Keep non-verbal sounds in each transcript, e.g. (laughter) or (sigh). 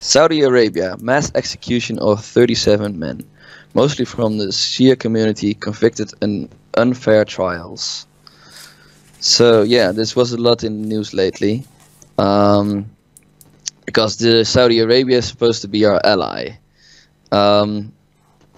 Saudi Arabia mass execution of 37 men, mostly from the Shia community, convicted in unfair trials. So yeah, this was a lot in the news lately, um, because the Saudi Arabia is supposed to be our ally. Um,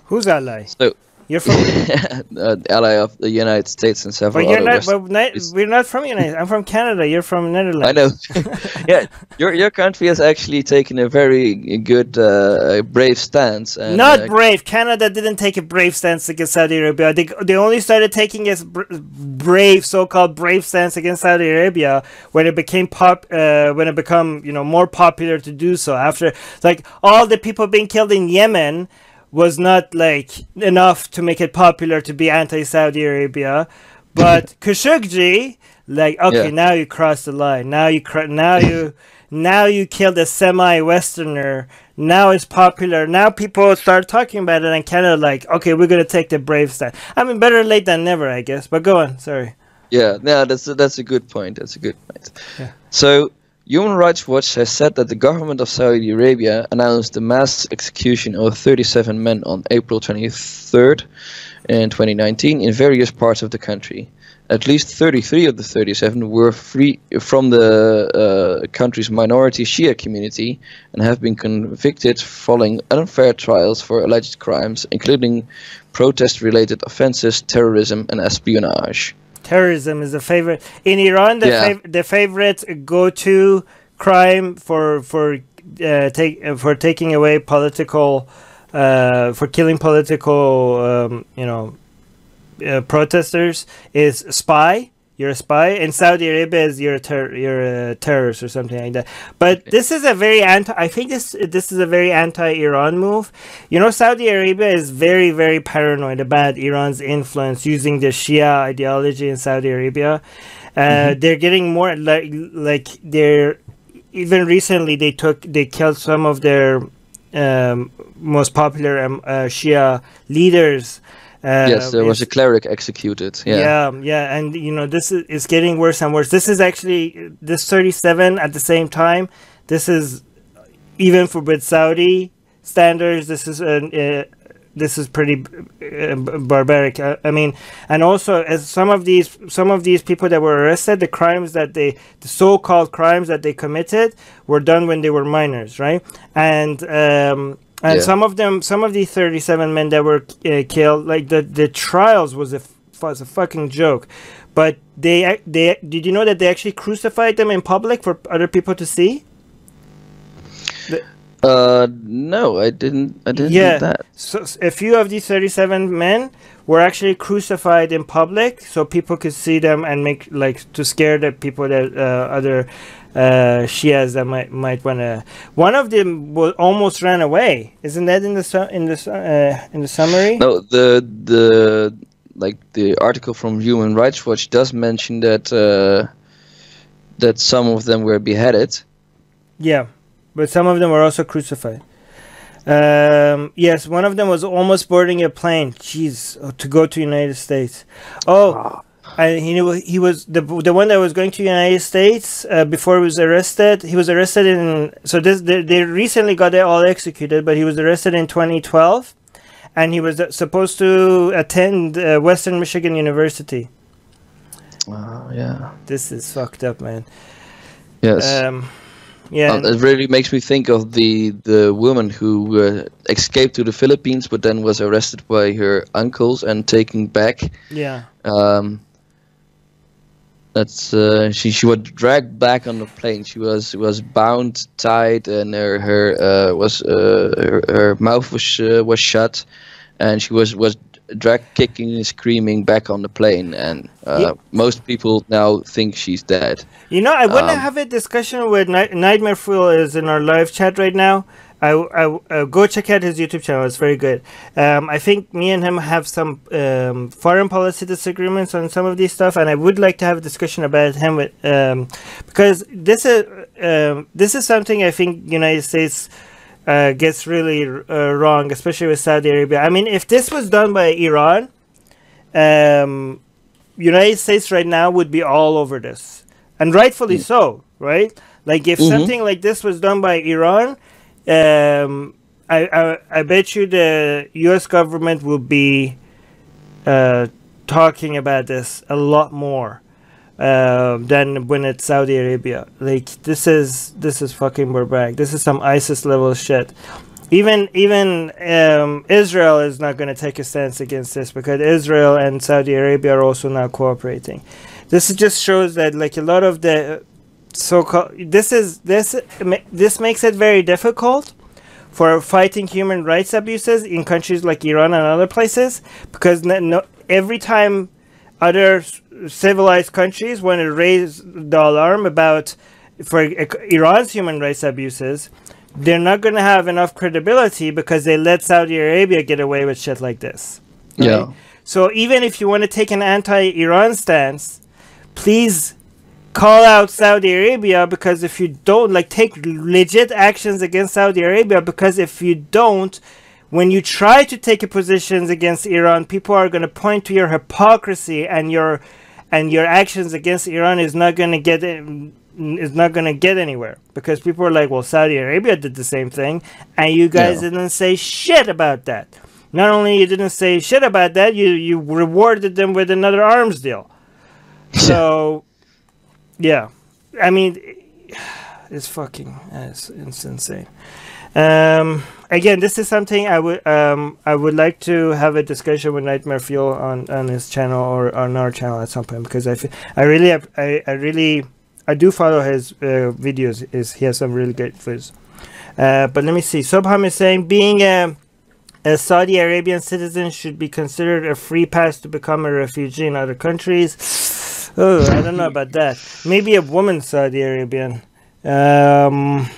Who's ally? so You're from. (laughs) uh, ally of the United States and several but you're other not. But not, we're not from United. I'm from Canada. You're from Netherlands. I know. (laughs) (laughs) yeah, your your country has actually taken a very good, uh, brave stance. And, Not uh, brave. Canada didn't take a brave stance against Saudi Arabia. They, they only started taking a br- brave, so-called brave stance against Saudi Arabia when it became pop, uh, when it become you know more popular to do so. After like all the people being killed in Yemen was not like enough to make it popular to be anti-Saudi Arabia, but (laughs) Khashoggi, like okay, Yeah. now you crossed the line. Now you cr- now you now you killed a semi-Westerner. Now it's popular. Now people start talking about it, and Canada like, okay, we're gonna take the brave stand. I mean, better late than never, I guess. But go on. Sorry. Yeah, no, that's a, that's a good point. That's a good point. Yeah. So, Human Rights Watch has said that the government of Saudi Arabia announced the mass execution of 37 men on April 23rd in 2019 in various parts of the country. At least 33 of the 37 were free from the uh, country's minority Shia community and have been convicted following unfair trials for alleged crimes, including protest-related offenses, terrorism, and espionage. Terrorism is the favorite in Iran. The, Yeah. fav- the favorite go-to crime for for uh, take uh, for taking away political, uh, for killing political, um, you know, uh, protesters is spy. You're a spy. In Saudi Arabia, is you're a ter- you're a terrorist or something like that. But this is a very anti. I think this this is a very anti-Iran move. You know, Saudi Arabia is very very paranoid about Iran's influence using the Shia ideology in Saudi Arabia. Uh, They're getting more like like they're even recently they took they killed some of their um, most popular um, uh, Shia leaders. Uh, yes, there was a cleric executed. Yeah. yeah, yeah, and you know this is, getting worse and worse. This is actually this 37 at the same time. This is even for with Saudi standards. This is an uh, this is pretty uh, barbaric. I, I mean, and also as some of these some of these people that were arrested, the crimes that they the so-called crimes that they committed were done when they were minors, right? And um, and Yeah. some of them, some of the 37 men that were uh, killed, like the the trials was a was a fucking joke. But they they did you know that they actually crucified them in public for other people to see? Uh, no, I didn't. I didn't Yeah. that. So s- a few of these 37 men were actually crucified in public, so people could see them and make like to scare the people that uh, other uh, has that might might want to. One of them wa- almost ran away. Isn't that in the su- in the su- uh, in the summary? No, the the like the article from Human Rights Watch does mention that uh, that some of them were beheaded. Yeah, but some of them were also crucified. Um, yes, one of them was almost boarding a plane. Jeez, oh, to go to United States. Oh, and he knew he was the the one that was going to the United States uh, before he was arrested. He was arrested in so this they, they recently got it all executed, but he was arrested in 2012, and he was uh, supposed to attend uh, Western Michigan University. Oh yeah. This is fucked up, man. Yes. Um, yeah, Uh, it really makes me think of the the woman who uh, escaped to the Philippines, but then was arrested by her uncles and taken back. yeah. Um, that's uh, she. She was dragged back on the plane. She was was bound tight, and her her uh, was uh, her, her mouth was uh, was shut, and she was was dragged kicking and screaming back on the plane. And uh, Yeah. most people now think she's dead. You know, I want to Um, have a discussion with Night- Nightmare Fuel is in our live chat right now. I, I uh, go check out his YouTube channel. It's very good. Um, I think me and him have some um, foreign policy disagreements on some of these stuff, and I would like to have a discussion about him with um, because this is um, this is something I think United States uh, gets really uh, wrong, especially with Saudi Arabia. I mean, if this was done by Iran, um, United States right now would be all over this, and rightfully so, right? Like if Mhm. something like this was done by Iran, um, I, I I bet you the U.S. government will be uh, talking about this a lot more uh, than when it's Saudi Arabia. Like this is this is fucking barbaric. This is some ISIS level shit. Even even um, Israel is not going to take a stance against this because Israel and Saudi Arabia are also now cooperating. This just shows that like a lot of the so-called this is this this makes it very difficult for fighting human rights abuses in countries like Iran and other places because no, every time other civilized countries want to raise the alarm about for Iran's human rights abuses, they're not going to have enough credibility because they let Saudi Arabia get away with shit like this. Right? Yeah. So even if you want to take an anti-Iran stance, please call out Saudi Arabia because if you don't like take legit actions against Saudi Arabia because if you don't when you try to take a positions against Iran people are going to point to your hypocrisy and your and your actions against Iran is not going to get is not going to get anywhere because people are like well Saudi Arabia did the same thing and you guys yeah. didn't say shit about that. Not only you didn't say shit about that you you rewarded them with another arms deal. So yeah, I mean, (sighs) it's fucking it's, it's insane. Um, again, this is something I would um, I would like to have a discussion with Nightmare Fuel on, on his channel or on our channel at some point because I feel, I really I, I really I do follow his uh, videos. Is he has some really great videos. Uh, but let me see. Subham is saying being a, a Saudi Arabian citizen should be considered a free pass to become a refugee in other countries. Oh, I don't know about that. Maybe a woman Saudi Arabian. Um,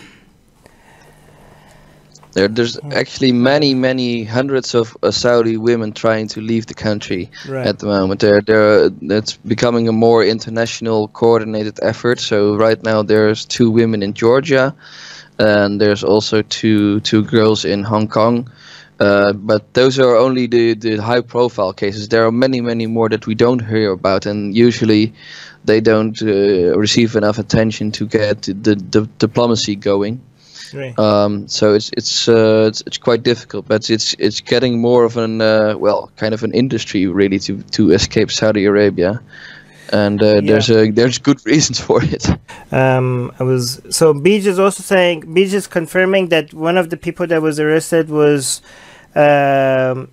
there, there's actually many, many hundreds of uh, Saudi women trying to leave the country right. at the moment. There, there, it's becoming a more international, coordinated effort. So right now, there's two women in Georgia, and there's also two two girls in Hong Kong. Uh, but those are only the, the high profile cases. There are many, many more that we don't hear about, and usually they don't uh, receive enough attention to get the, the diplomacy going. Right. Um, so it's it's, uh, it's, it's quite difficult, but it's it's getting more of an uh, well, kind of an industry really to to escape Saudi Arabia, and uh, yeah. there's a there's good (laughs) reasons for it. Um, I was so Beach is also saying Beach is confirming that one of the people that was arrested was um,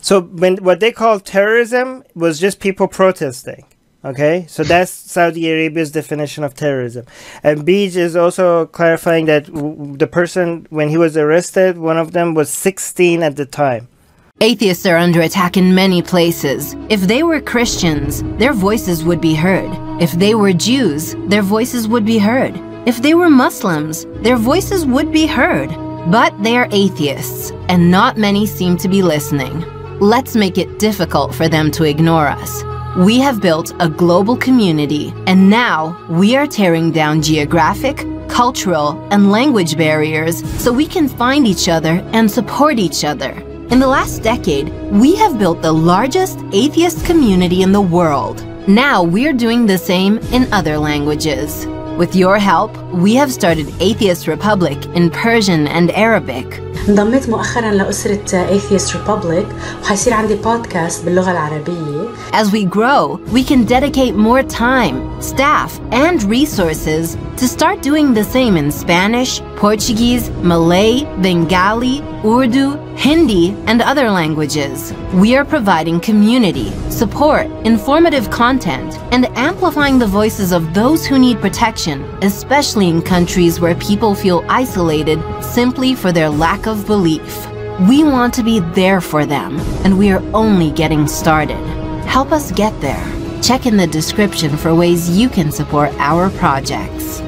so when what they call terrorism was just people protesting. Okay, so that's Saudi Arabia's definition of terrorism. And Beej is also clarifying that the person, when he was arrested, one of them was 16 at the time. Atheists are under attack in many places. If they were Christians, their voices would be heard. If they were Jews, their voices would be heard. If they were Muslims, their voices would be heard. But they are atheists, and not many seem to be listening. Let's make it difficult for them to ignore us. We have built a global community, and now we are tearing down geographic, cultural, and language barriers so we can find each other and support each other. In the last decade, we have built the largest atheist community in the world. Now we're doing the same in other languages. With your help, we have started Atheist Republic in Persian and Arabic. انضميت مؤخرا لأسرة Atheist Republic وحيصير عندي بودكاست باللغة العربية. As we grow, we can dedicate more time, staff, and resources to start doing the same in Spanish, Portuguese, Malay, Bengali, Urdu, Hindi, and other languages. We are providing community, support, informative content, and amplifying the voices of those who need protection, especially in countries where people feel isolated simply for their lack of belief. We want to be there for them, and we are only getting started. Help us get there. Check in the description for ways you can support our projects.